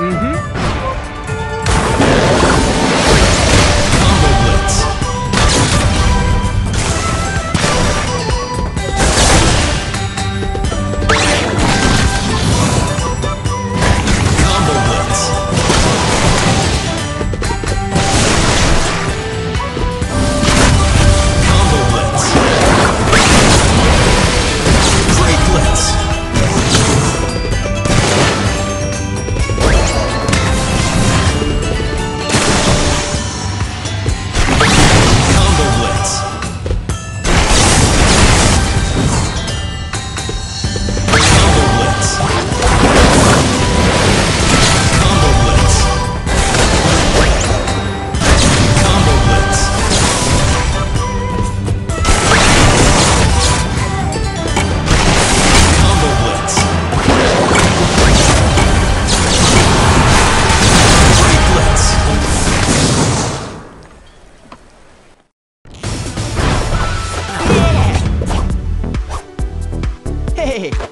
Mm-hmm. Hey!